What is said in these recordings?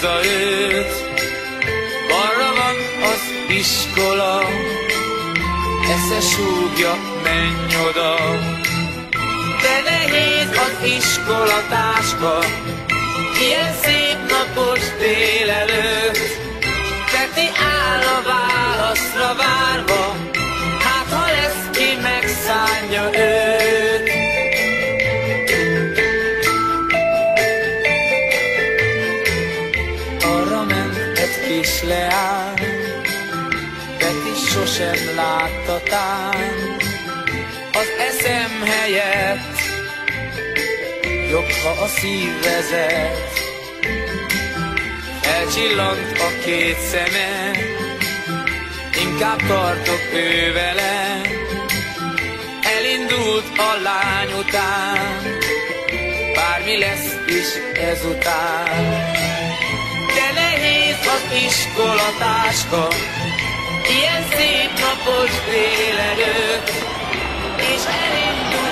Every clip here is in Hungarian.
Zare látta tán, az eszem helyett jobb, ha a szív vezet. Elcsillant a két szeme, inkább tartok ő vele. Elindult a lány után, bármi lesz is ezután. De nehéz az iskolatáska, ilyen szép napos délelőtt, és elindult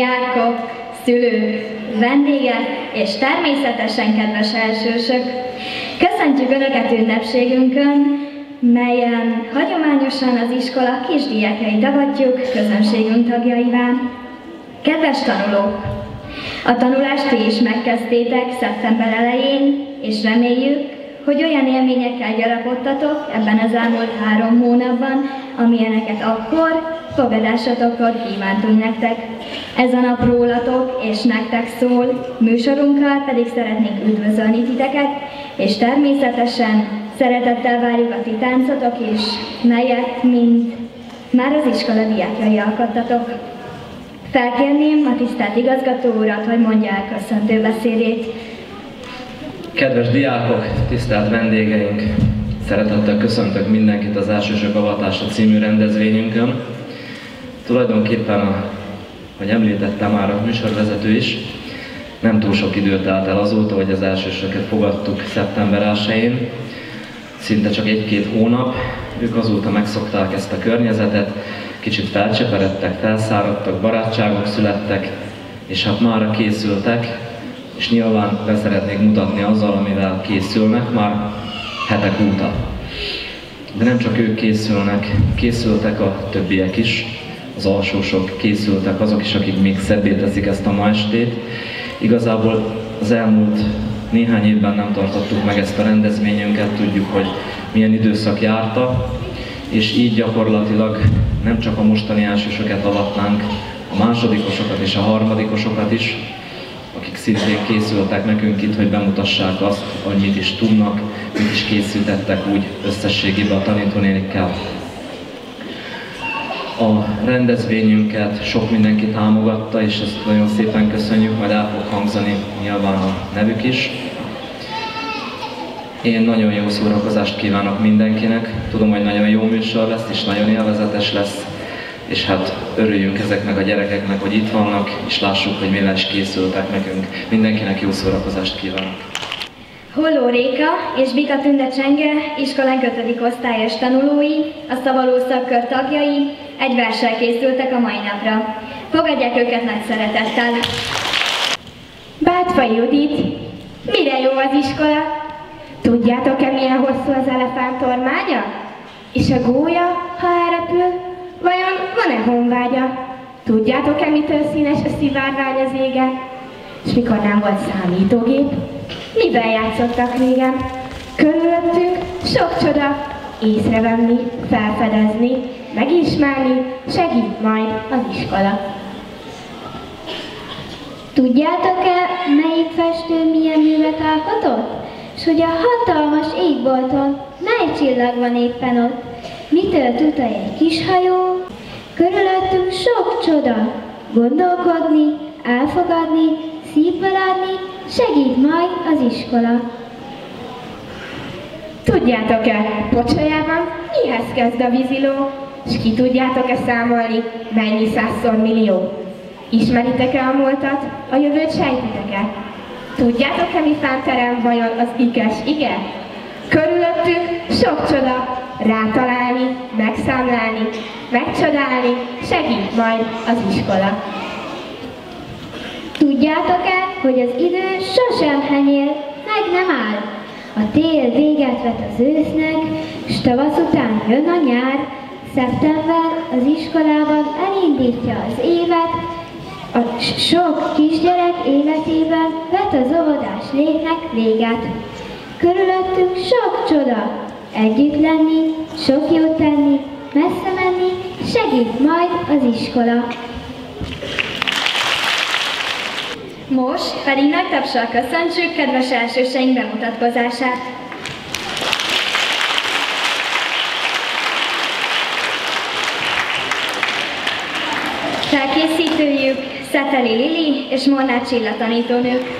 diákok, szülők, vendégek és természetesen kedves elsősök! Köszöntjük Önöket ünnepségünkön, melyen hagyományosan az iskola kisdiákjait avatjuk közönségünk tagjaivá. Kedves tanulók! A tanulást ti is megkezdtétek szeptember elején, és reméljük, hogy olyan élményekkel gyarapodtatok ebben az elmúlt három hónapban, amilyeneket akkor, fogadásatokkor kívántunk nektek. Ez a nap rólatok és nektek szól, műsorunkkal pedig szeretnénk üdvözölni titeket, és természetesen szeretettel várjuk a ti táncotok is, melyet, mint már az iskola diákjai alkottatok. Felkérném a tisztelt igazgató urat, hogy mondja el köszöntő beszédét. Kedves diákok, tisztelt vendégeink! Szeretettel köszöntök mindenkit az Elsősök Avatása című rendezvényünkön. Tulajdonképpen, hogy említette már a műsorvezető is, nem túl sok idő telt el azóta, hogy az elsősöket fogadtuk szeptember 1-én. Szinte csak egy-két hónap, ők azóta megszokták ezt a környezetet, kicsit felcseperedtek, felszáradtak, barátságok születtek, és hát már készültek, és nyilván be szeretnék mutatni azzal, amivel készülnek már hetek óta. De nem csak ők készülnek, készültek a többiek is, az alsósok készültek, azok is, akik még szebbé teszik ezt a ma estét. Igazából az elmúlt néhány évben nem tartottuk meg ezt a rendezvényünket, tudjuk, hogy milyen időszak járta, és így gyakorlatilag nem csak a mostani elsősöket avatnánk, a másodikosokat és a harmadikosokat is, szintén készültek nekünk itt, hogy bemutassák azt, hogy mit is tudnak, mit is készítettek úgy összességében a tanítónénikkel. A rendezvényünket sok mindenki támogatta, és ezt nagyon szépen köszönjük, majd el fog hangzani nyilván a nevük is. Én nagyon jó szórakozást kívánok mindenkinek. Tudom, hogy nagyon jó műsor lesz, és nagyon élvezetes lesz. És hát örüljünk ezeknek a gyerekeknek, hogy itt vannak, és lássuk, hogy mire is készültek nekünk. Mindenkinek jó szórakozást kívánok. Holló Réka és Bika Tünde Csenge, iskolán 5. osztályos tanulói, a szavaló szakkör tagjai egy versel készültek a mai napra. Fogadják őket nagy szeretettel! Bátfai Judit, mire jó az iskola? Tudjátok-e, milyen hosszú az elefánt ormánya? És a gólya, ha elrepül, vajon van-e honvágya? Tudjátok-e, mitől színes a szivárvány az égen? És mikor nem volt számítógép, mivel játszottak régen? Körülöttünk sok csoda, észrevenni, felfedezni, megismerni, segít majd az iskola. Tudjátok-e, melyik festő milyen művet alkotott? s hogy a hatalmas égbolton mely csillag van éppen ott, mitől tudta egy kis hajó, körülöttünk sok csoda, gondolkodni, elfogadni, szívből adni, segít majd az iskola. Tudjátok-e, pocsolyában mihez kezd a víziló, és ki tudjátok-e számolni, mennyi százszor millió? Ismeritek-e a múltat, a jövőt sejtitek-e? Tudjátok-e, mi fánterem vajon az ikes ige? Körülöttünk sok csoda, rátalálni, megszámlálni, megcsodálni, segít majd az iskola. Tudjátok-e, hogy az idő sosem henyél, meg nem áll? A tél véget vet az ősznek, s tavasz után jön a nyár, szeptember az iskolában elindítja az évet, a sok kisgyerek életében vet az óvodás létnek véget. Körülöttünk sok csoda, együtt lenni, sok jót tenni, messze menni, segít majd az iskola. Most pedig nagy tapsal köszöntsük kedves elsőseink bemutatkozását. Felkészítőjük Szeteli Lili és Molnár Csilla tanítónők.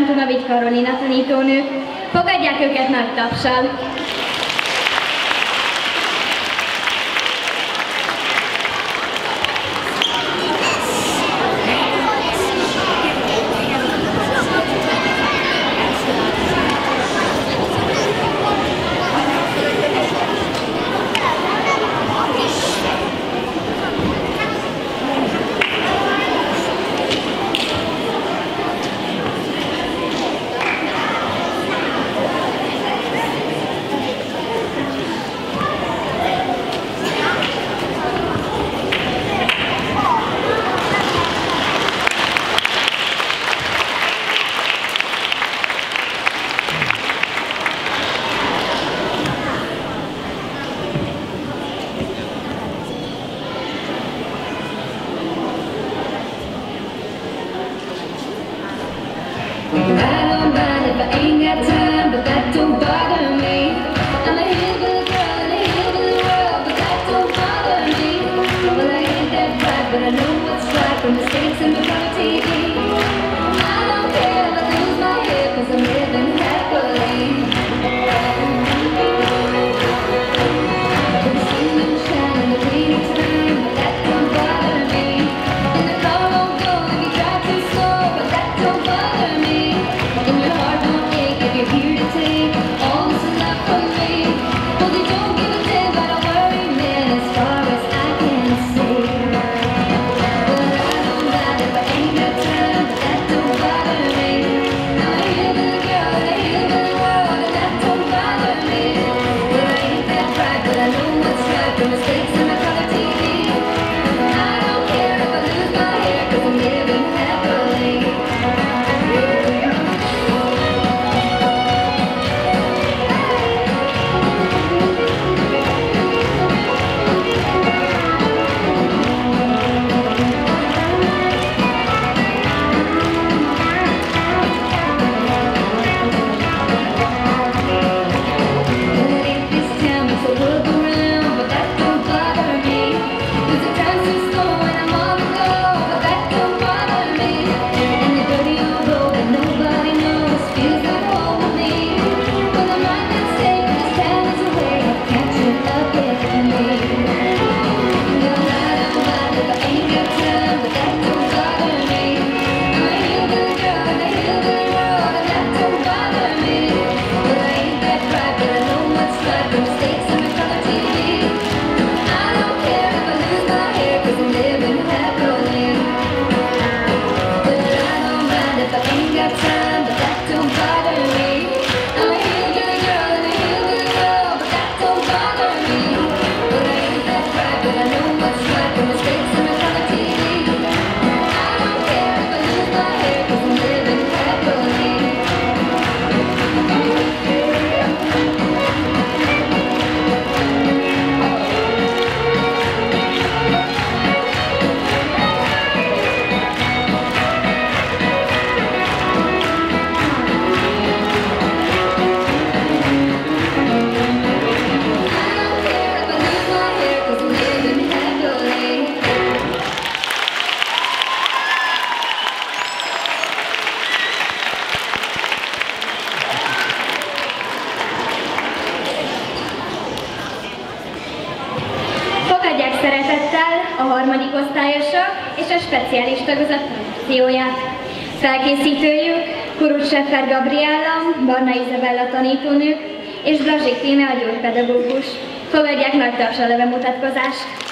Antonovics Karolina tanítónő. Fogadják őket nagy tapsal! Felkészítőjük Kurut Seffer Gabriella, Barna Izabella tanítónők és Blazsik Tíme a gyógypedagógus. Fogadják nagy tapsal a bemutatkozást!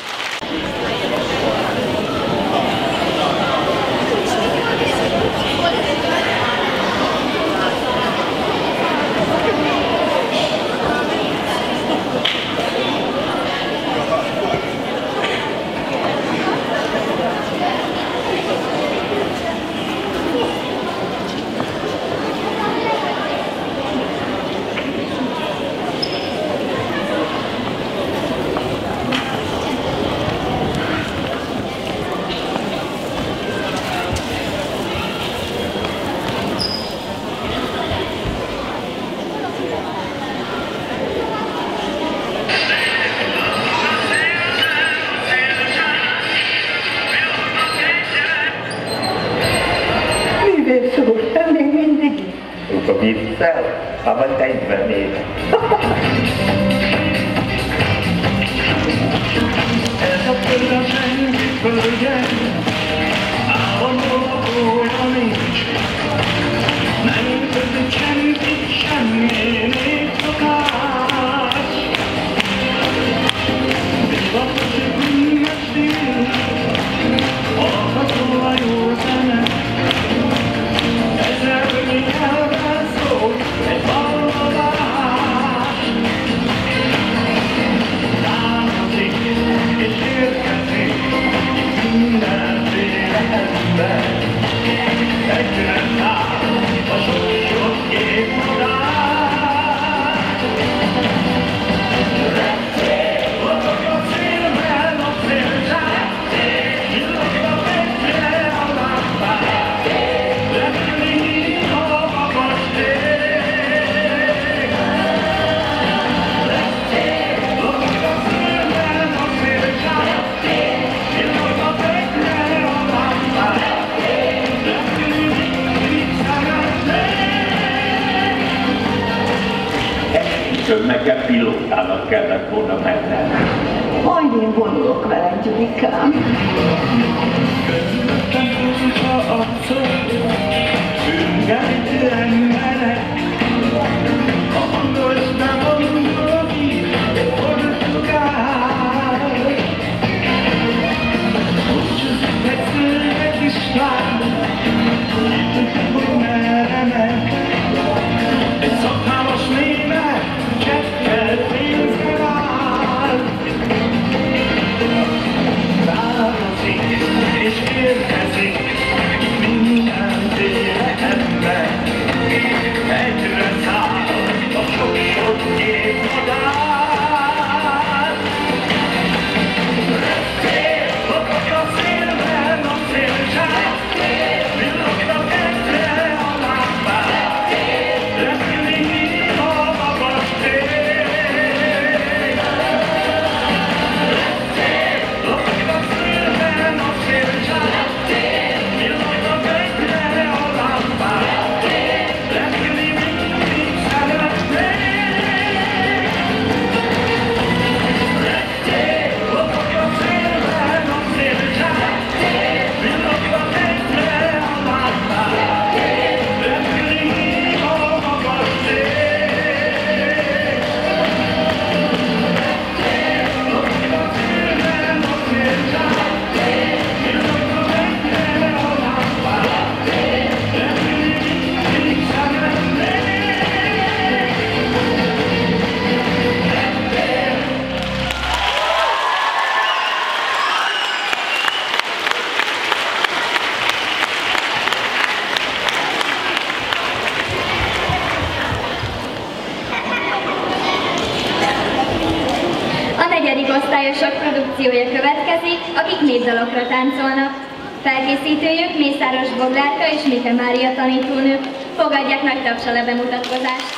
És Mike Mária tanítónő. Fogadják nagy tapsal a bemutatkozást.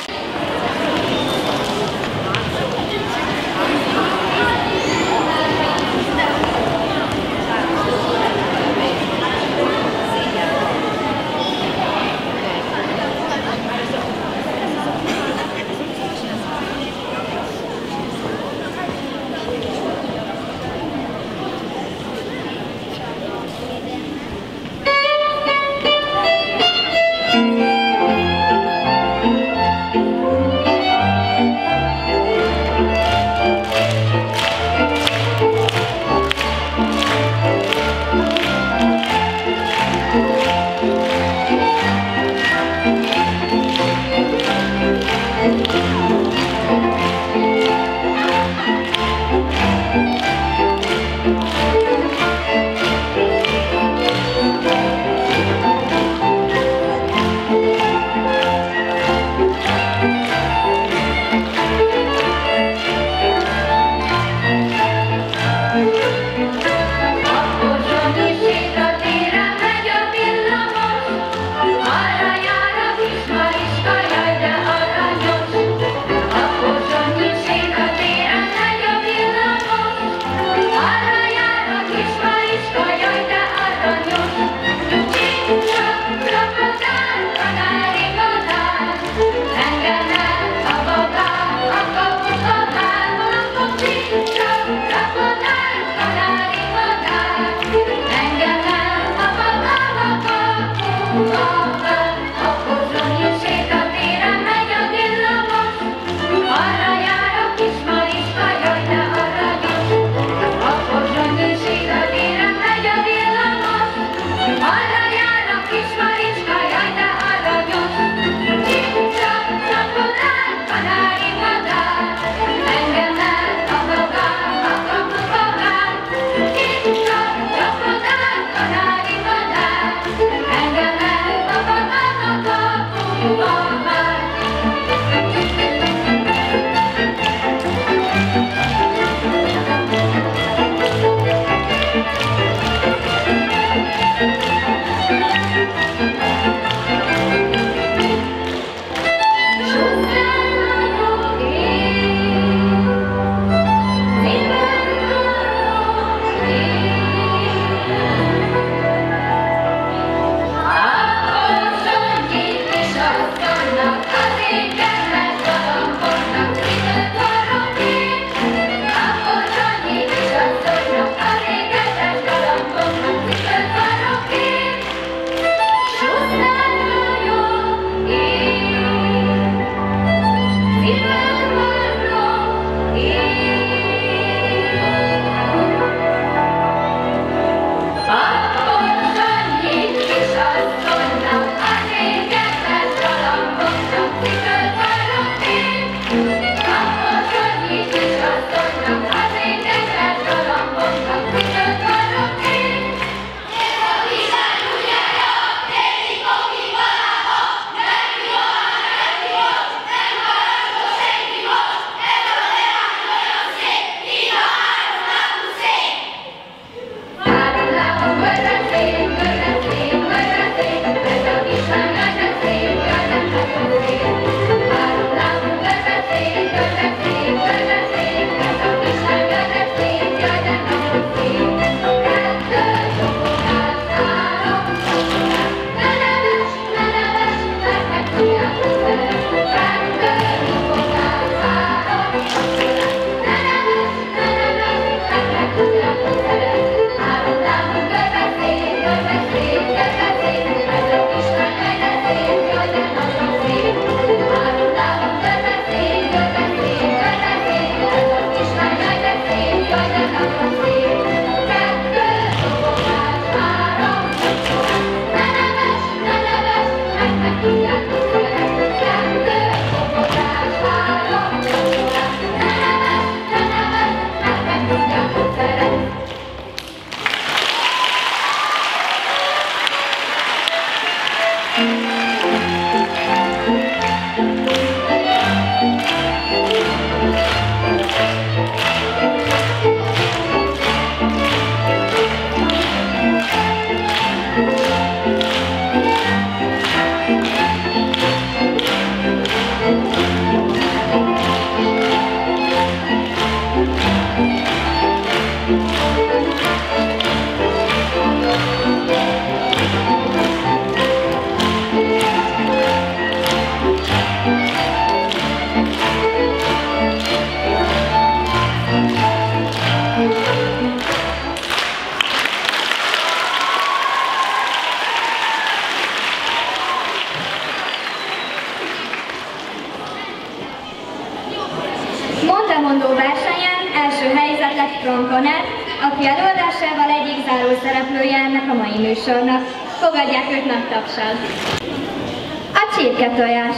A csirketojás.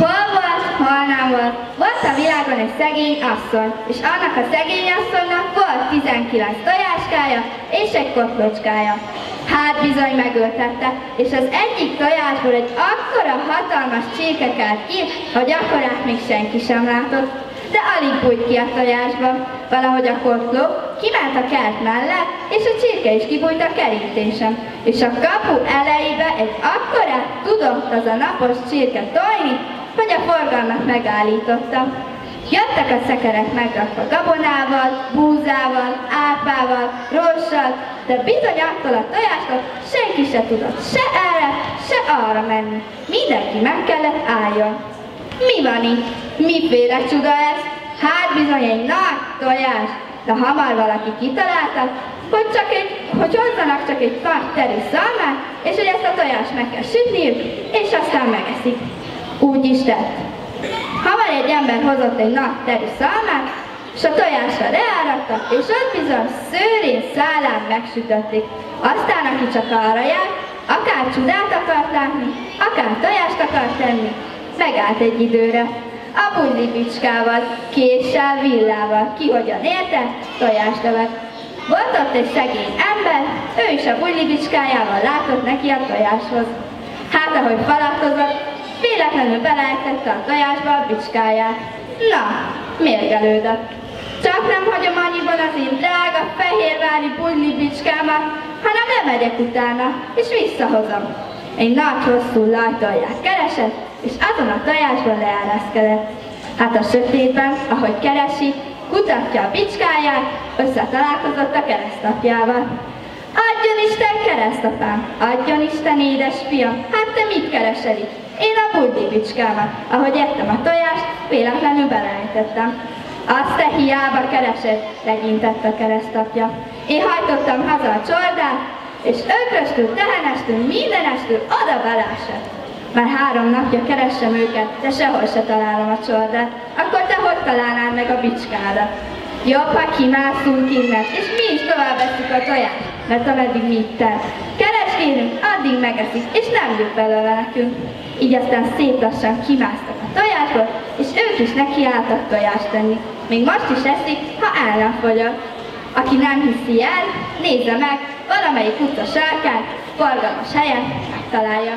Hol volt, hol nem volt. Volt a világon egy szegény asszony, és annak a szegény asszonynak volt 19 tojáskája és egy kotlocskája. Hát bizony megöltette, és az egyik tojásból egy akkora hatalmas csirke kelt ki, hogy akkorát még senki sem látott. De alig bújt ki a tojásba. Valahogy a kotló kiment a kert mellett, és a csirke is kibújt a kerítésen. És a kapu elejébe egy akkorát tudott az a napos csirke tojni, hogy a forgalmat megállította. Jöttek a szekerek megrakva gabonával, búzával, ápával, rossal, de bizony attól a tojástól senki se tudott se erre, se arra menni. Mindenki meg kellett álljon. Mi van itt? Miféle csuda ez? Hát bizony egy nagy tojás. De hamar valaki kitalálta, hogy, csak egy, hogy hozzanak csak egy nagy terű szalmát, és hogy ezt a tojást meg kell sütniük, és aztán megeszik. Úgy is tett. Hamar egy ember hozott egy nagy terű szalmát, és a tojásra leáradtak, és ott bizony szőrén szálán megsütötték. Aztán, aki csak arra jár, akár csodát akart látni, akár tojást akart tenni, megállt egy időre. A bulli bicskával, késsel, villával, ki hogyan érte, tojást. Volt ott egy szegény ember, ő is a bulli bicskájával látott neki a tojáshoz. Hát ahogy falatozott, véletlenül beleejtette a tojásba a bicskáját. Na, mérgelődött. Csak nem hagyom annyiban az én drága fehérvári bulli bicskámat, hanem lemegyek utána, és visszahozom. Egy nagy hosszú lajtolját keresett, és azon a tojásban leereszkedett. Hát a sötétben, ahogy keresi, kutatja a bicskáját, összetalálkozott a keresztapjával. Adjon Isten keresztapám, adjon Isten édesfiam, hát te mit keresel itt? Én a buldi bicskámat, ahogy ettem a tojást, véletlenül beleejtettem. Azt te hiába keresed, legyintett a keresztapja. Én hajtottam haza a csordát, és ökröstül, tehenestül, mindenestül oda belásett. Már három napja keresem őket, de sehol se találom a csordát. Akkor te hogy találnád meg a bicskádat? Jobb, ha kimászunk innen, és mi is tovább veszük a tojást, mert ameddig mi itt telt. Keresgélünk, addig megeszik, és nem jut belőle nekünk. Így aztán szép lassan kimásztak a tojásból, és ők is nekiálltak tojást tenni. Még most is eszik, ha el nem fogyott. Aki nem hiszi el, nézze meg, valamelyik utca sarkán, forgalmas helyen megtalálja.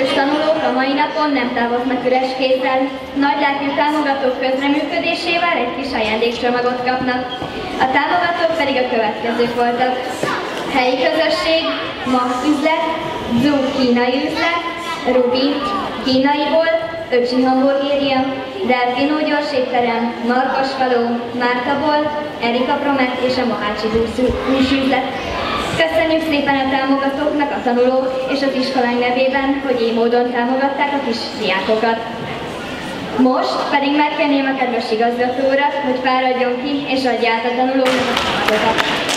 Elsős tanulók a mai napon nem távoznak üres kézzel. Nagylátű támogatók közreműködésével egy kis ajándékcsomagot kapnak. A támogatók pedig a következők voltak. Helyi közösség, Max üzlet, Zoo kínai üzlet, Rubi, kínai bolt, Öcsi hamburgéria, Delfino gyorségterem, Markos faló, Márta bolt, Erika Promet és a Mohácsi húsüzlet. Köszönjük szépen a támogatóknak, a tanulók és az iskolánk nevében, hogy így módon támogatták a kis diákokat. Most pedig megkérném a kedves igazgató urat, hogy fáradjon ki és adja át a tanulóknak a szavatokat.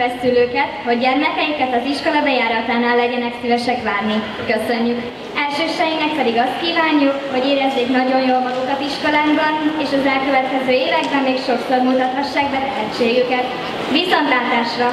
Kedves szülőket, hogy gyermekeiket az iskola bejáratánál legyenek szívesek várni. Köszönjük! Elsőseinek pedig azt kívánjuk, hogy érezzék nagyon jól magukat iskolánkban, és az elkövetkező években még sokszor mutathassák be tehetségüket. Viszontlátásra!